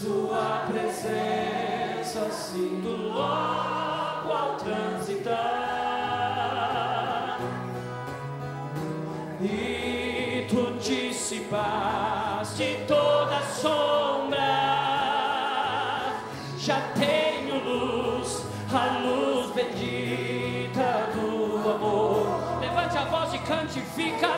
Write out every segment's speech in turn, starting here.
Sua presença sinto logo ao transitar e tu dissipaste toda sombra. Já tenho luz, a luz bendita do amor. Levante a voz e cante, fica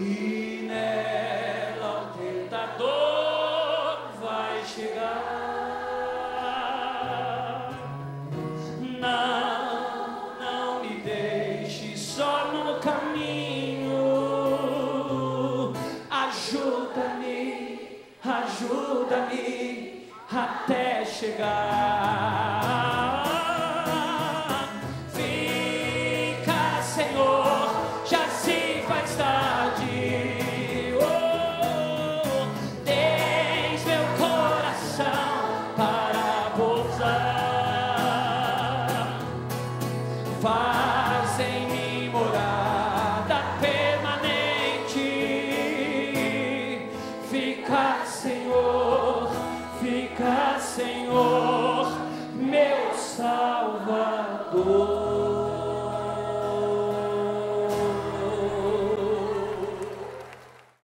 e nela o tentador vai chegar. Não, não me deixe só no caminho. Ajuda-me, ajuda-me até chegar. Faz em mim morada permanente. Fica, Senhor, fica, Senhor, meu Salvador.